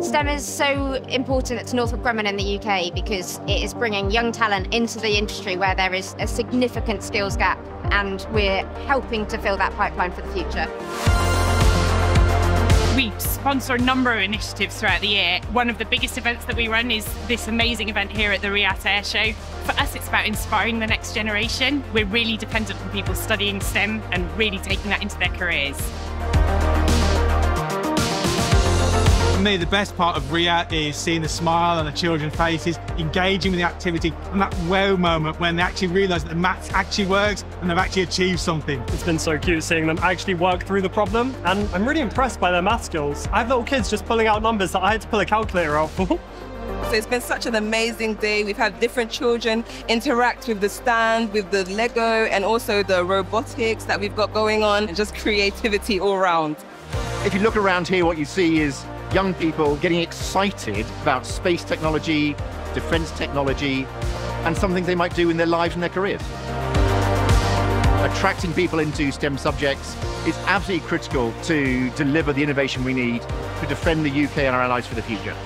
STEM is so important to Northrop Grumman in the UK because it is bringing young talent into the industry where there is a significant skills gap and we're helping to fill that pipeline for the future. We sponsor a number of initiatives throughout the year. One of the biggest events that we run is this amazing event here at the RIAT Air Show. For us, it's about inspiring the next generation. We're really dependent on people studying STEM and really taking that into their careers. For me, the best part of RIAT is seeing the smile on the children's faces, engaging with the activity, and that wow moment when they actually realise that the maths actually works and they've actually achieved something. It's been so cute seeing them actually work through the problem, and I'm really impressed by their math skills. I have little kids just pulling out numbers that I had to pull a calculator out for. So it's been such an amazing day. We've had different children interact with the stand, with the Lego, and also the robotics that we've got going on, and just creativity all around. If you look around here, what you see is young people getting excited about space technology, defense technology, and some things they might do in their lives and their careers. Attracting people into STEM subjects is absolutely critical to deliver the innovation we need to defend the UK and our allies for the future.